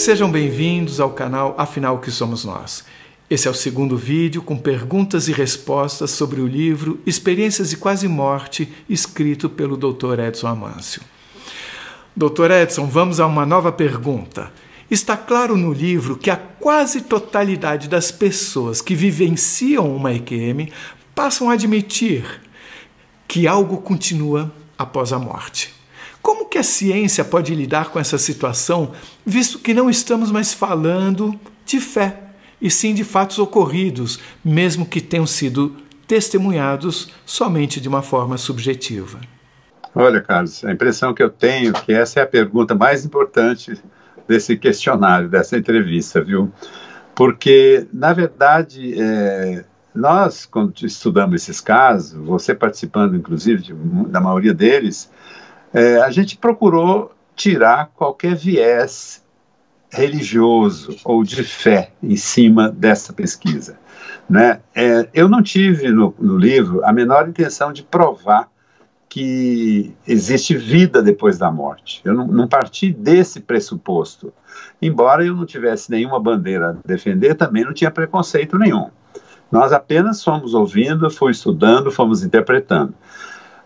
Sejam bem-vindos ao canal Afinal que Somos Nós. Esse é o segundo vídeo com perguntas e respostas sobre o livro Experiências de Quase Morte, escrito pelo Dr. Edson Amâncio. Dr. Edson, vamos a uma nova pergunta. Está claro no livro que a quase totalidade das pessoas que vivenciam uma EQM passam a admitir que algo continua após a morte. Como que a ciência pode lidar com essa situação, visto que não estamos mais falando de fé, e sim de fatos ocorridos, mesmo que tenham sido testemunhados somente de uma forma subjetiva? Olha, Carlos, a impressão que eu tenho é que essa é a pergunta mais importante desse questionário, dessa entrevista, viu? Porque, na verdade, é, nós, quando estudamos esses casos, você participando, inclusive, de, da maioria deles, é, a gente procurou tirar qualquer viés religioso ou de fé em cima dessa pesquisa. Né? É, eu não tive no, no, livro a menor intenção de provar que existe vida depois da morte. Eu não, não, parti desse pressuposto. Embora eu não tivesse nenhuma bandeira a defender, também não tinha preconceito nenhum. Nós apenas fomos ouvindo, fomos estudando, fomos interpretando.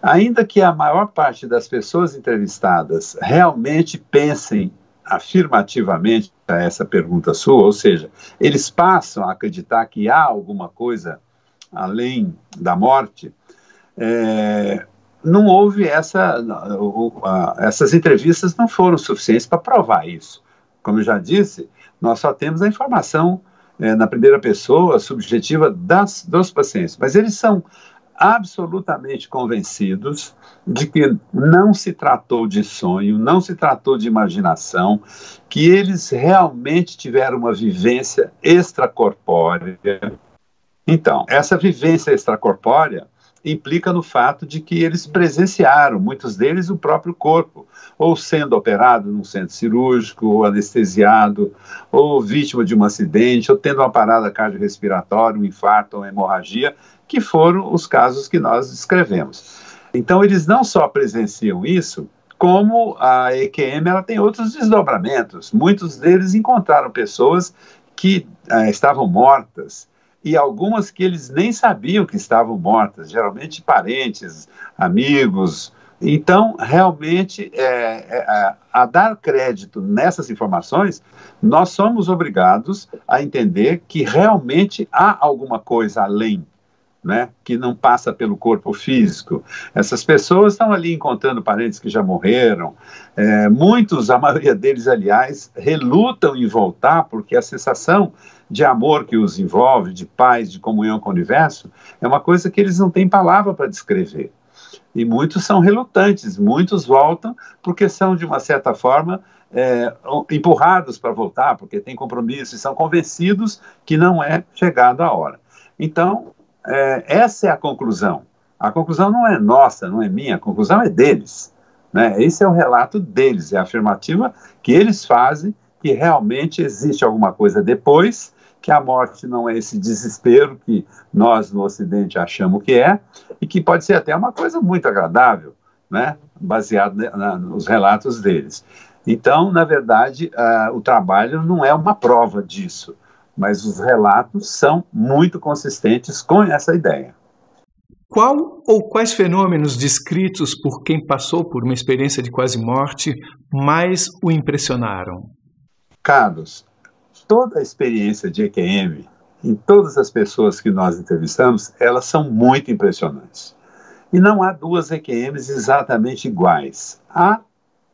Ainda que a maior parte das pessoas entrevistadas realmente pensem afirmativamente a essa pergunta sua, ou seja, eles passam a acreditar que há alguma coisa além da morte, é, não houve essa, essas entrevistas não foram suficientes para provar isso. Como eu já disse, nós só temos a informação é, na primeira pessoa subjetiva das, dos pacientes, mas eles são absolutamente convencidos de que não se tratou de sonho, não se tratou de imaginação, que eles realmente tiveram uma vivência extracorpórea. Então, essa vivência extracorpórea implica no fato de que eles presenciaram, muitos deles, o próprio corpo, ou sendo operado num centro cirúrgico, ou anestesiado, ou vítima de um acidente, ou tendo uma parada cardiorrespiratória, um infarto, uma hemorragia, que foram os casos que nós descrevemos. Então, eles não só presenciam isso, como a EQM ela tem outros desdobramentos. Muitos deles encontraram pessoas que ah, estavam mortas e algumas que eles nem sabiam que estavam mortas, geralmente parentes, amigos. Então, realmente, é, é, a, a dar crédito nessas informações, nós somos obrigados a entender que realmente há alguma coisa além né, que não passa pelo corpo físico. Essas pessoas estão ali encontrando parentes que já morreram. É, muitos, a maioria deles, aliás, relutam em voltar porque a sensação de amor que os envolve, de paz, de comunhão com o universo, é uma coisa que eles não têm palavra para descrever. E muitos são relutantes, muitos voltam porque são, de uma certa forma, é, empurrados para voltar, porque têm compromisso e são convencidos que não é chegada a hora. Então, é, essa é a conclusão. A conclusão não é nossa, não é minha, a conclusão é deles. Né? Esse é o relato deles, é a afirmativa que eles fazem que realmente existe alguma coisa depois, que a morte não é esse desespero que nós no Ocidente achamos que é, e que pode ser até uma coisa muito agradável, né? baseado nos relatos deles. Então, na verdade, uh, o trabalho não é uma prova disso mas os relatos são muito consistentes com essa ideia. Qual ou quais fenômenos descritos por quem passou por uma experiência de quase morte mais o impressionaram? Carlos, toda a experiência de EQM, em todas as pessoas que nós entrevistamos, elas são muito impressionantes. E não há duas EQMs exatamente iguais. Há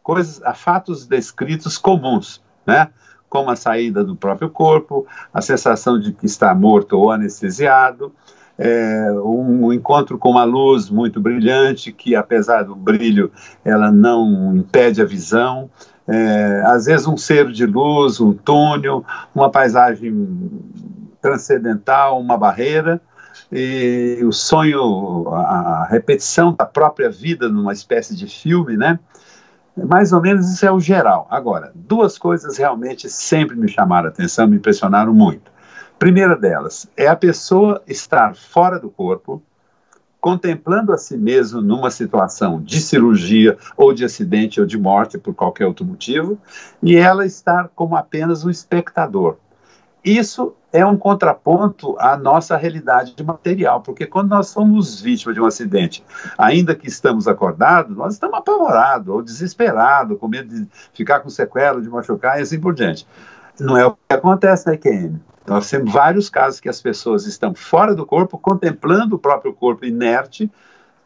coisas, há fatos descritos comuns, né? Como a saída do próprio corpo, a sensação de que está morto ou anestesiado, é, um encontro com uma luz muito brilhante, que apesar do brilho, ela não impede a visão, é, às vezes um ser de luz, um túnel, uma paisagem transcendental, uma barreira, e o sonho, a repetição da própria vida numa espécie de filme, né? Mais ou menos isso é o geral. Agora, duas coisas realmente sempre me chamaram a atenção, me impressionaram muito. Primeira delas é a pessoa estar fora do corpo contemplando a si mesmo numa situação de cirurgia ou de acidente ou de morte por qualquer outro motivo, e ela estar como apenas um espectador. Isso é um contraponto à nossa realidade material, porque quando nós somos vítimas de um acidente, ainda que estamos acordados, nós estamos apavorados ou desesperados, com medo de ficar com sequela, de machucar e assim por diante. Não é o que acontece na IQM. Nós temos vários casos que as pessoas estão fora do corpo, contemplando o próprio corpo inerte,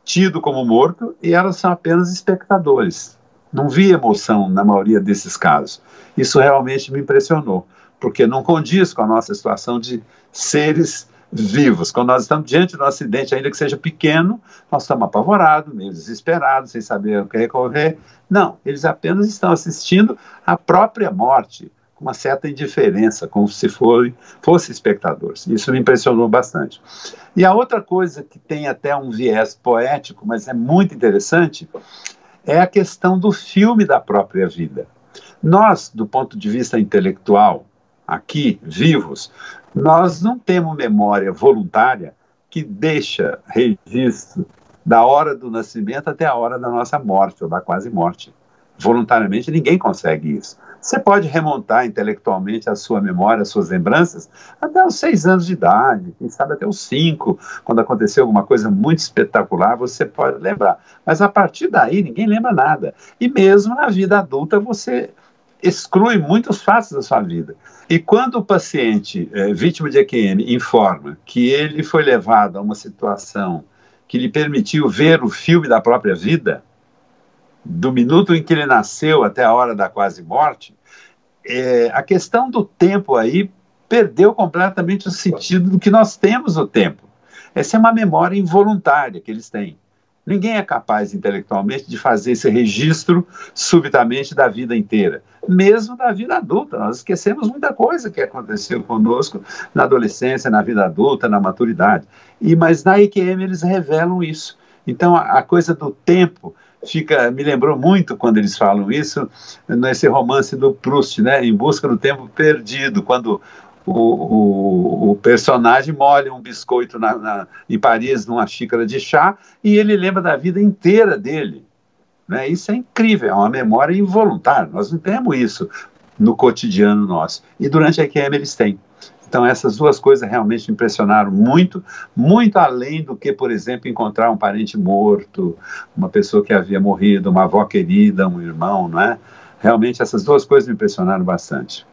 tido como morto, e elas são apenas espectadores. Não vi emoção na maioria desses casos. Isso realmente me impressionou, porque não condiz com a nossa situação de seres vivos. Quando nós estamos diante um acidente, ainda que seja pequeno, nós estamos apavorados, meio desesperados, sem saber o que recorrer. Não, eles apenas estão assistindo à própria morte com uma certa indiferença, como se for, fosse espectadores. Isso me impressionou bastante. E a outra coisa que tem até um viés poético, mas é muito interessante, é a questão do filme da própria vida. Nós, do ponto de vista intelectual, aqui, vivos, nós não temos memória voluntária que deixa registro da hora do nascimento até a hora da nossa morte, ou da quase morte. Voluntariamente, ninguém consegue isso. Você pode remontar intelectualmente a sua memória, as suas lembranças, até os seis anos de idade, quem sabe até os cinco, quando aconteceu alguma coisa muito espetacular, você pode lembrar. Mas a partir daí, ninguém lembra nada. E mesmo na vida adulta, você exclui muitos fatos da sua vida. E quando o paciente é, vítima de EQM informa que ele foi levado a uma situação que lhe permitiu ver o filme da própria vida, do minuto em que ele nasceu até a hora da quase morte, é, a questão do tempo aí perdeu completamente o sentido do que nós temos o tempo. Essa é uma memória involuntária que eles têm. Ninguém é capaz intelectualmente de fazer esse registro subitamente da vida inteira, mesmo da vida adulta. Nós esquecemos muita coisa que aconteceu conosco na adolescência, na vida adulta, na maturidade. E mas na IQM eles revelam isso. Então a, a coisa do tempo fica me lembrou muito quando eles falam isso nesse romance do Proust, né, em busca do tempo perdido, quando o, o, o personagem molha um biscoito na, na, em Paris numa xícara de chá e ele lembra da vida inteira dele. Né? Isso é incrível, é uma memória involuntária. Nós não temos isso no cotidiano nosso. E durante a EQM eles têm. Então, essas duas coisas realmente me impressionaram muito, muito além do que, por exemplo, encontrar um parente morto, uma pessoa que havia morrido, uma avó querida, um irmão, não é? Realmente, essas duas coisas me impressionaram bastante.